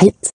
eight